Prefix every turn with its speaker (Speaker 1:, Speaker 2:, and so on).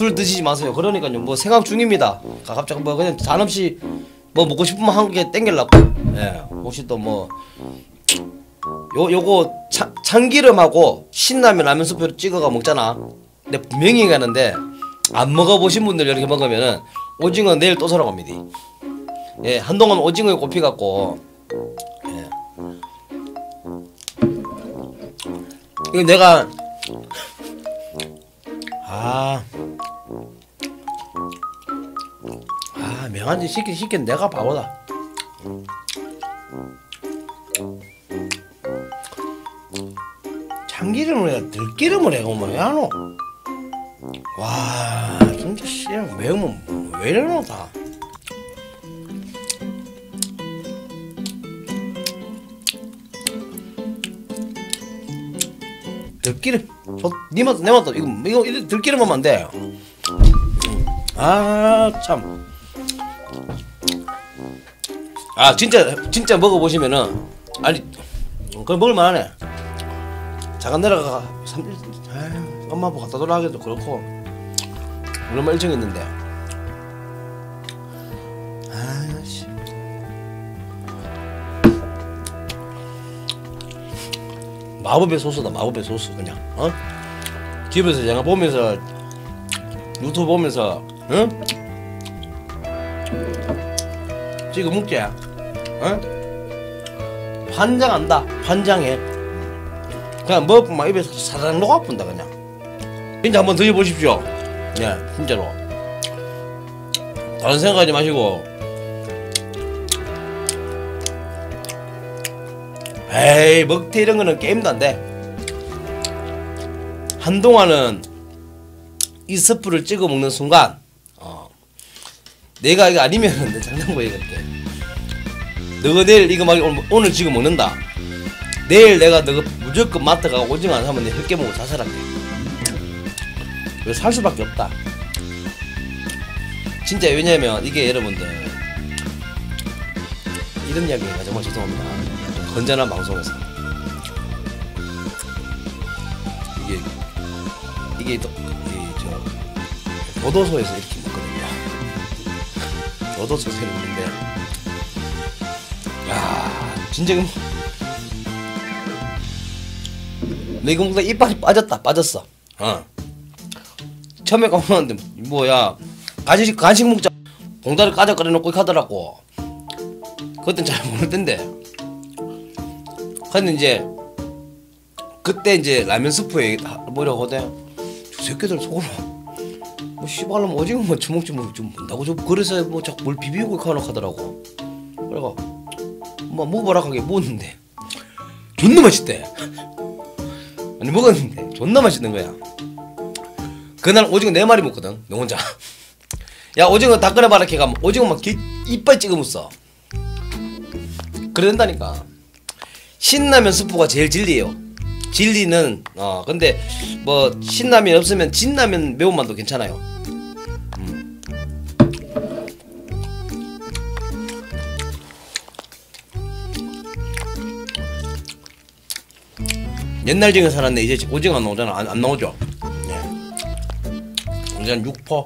Speaker 1: 술 드시지 마세요. 그러니까요. 뭐 생각 중입니다. 가- 갑자기 뭐 그냥 잔없이 뭐 먹고 싶으면 한개 땡길라고. 예. 혹시 또 뭐 요 요거 차, 참기름하고 신라면 라면 스프를 찍어가 먹잖아. 근데 분명히 가는데 안 먹어보신 분들 이렇게 먹으면은 오징어 내일 또 사러 갑니다. 예, 한동안 오징어에 꼽히 갖고 예. 이거 내가 명한지 시킨 시킨 내가 바보다. 참기름을 해야 들기름을 해가 뭐 야노. 와, 진짜 씨, 매우면 왜 이러노 다. 들기름, 저, 니 맛, 내 맛도 이거 이거 들기름 하면 안 돼. 아 참. 아 진짜 진짜 먹어보시면은 아니 그걸 먹을만하네. 잠깐 내려가 삼 엄마 아빠 갖다 달라 하기도 그렇고 얼마 일정 있는데. 아씨. 마법의 소스다 마법의 소스 그냥 어? 집에서 제가 보면서 유튜브 보면서 응? 지금 먹지? 응? 환장한다. 환장해 그냥 먹으면 입에서 사랑 녹아뿐다 그냥. 진짜 한번 드셔보십시오. 네 진짜로. 다른 생각하지 마시고. 에이 먹태 이런 거는 게임도 안 돼. 한동안은 이 스프를 찍어 먹는 순간 어, 내가 이거 아니면은 내 장난고 얘기할게 너가 내일 이거 막 오늘, 지금 먹는다. 내일 내가 너가 무조건 마트 가고 오징어 안 사면 내 흑개 먹고 자살할게 그래서 살 수밖에 없다. 진짜 왜냐면 이게 여러분들 이런 이야기가 정말 죄송합니다. 좀 건전한 방송에서. 이게 이게 또, 이, 저, 교도소에서 이렇게 교도소에서 먹는데, 야 진짜 그, 내 이거 먹다 이빨이 빠졌다, 빠졌어. 어. 처음에 가봤는데, 뭐야, 간식, 간식 먹자. 봉다리 까져 끓여놓고 하더라고. 그땐 잘 모를 텐데. 근데 이제, 그때 이제 라면 스프에 뭐라고 하대? 저 새끼들 속으로 뭐 씨발놈 오징어 뭐 주먹 주먹 좀 문다고 좀 그래서 뭐 자꾸 뭘 비비고 가노 하더라고. 그래가 뭐 먹어보라 하게 먹었는데? 존나 맛있대. 아니 먹었는데? 존나 맛있는 거야. 그날 오징어 네 마리 먹거든 너 혼자. 야 오징어 다 끓여봐라 걔가. 오징어 막 기, 이빨 찍어 묻어. 그런다니까. 신라면 스프가 제일 진리예요. 진리는 어 근데 뭐 신라면 없으면 진라면 매운맛도 괜찮아요. 옛날 징어 살았네 이제 오징어 안 나오잖아 안, 안 나오죠. 예. 이제 6퍼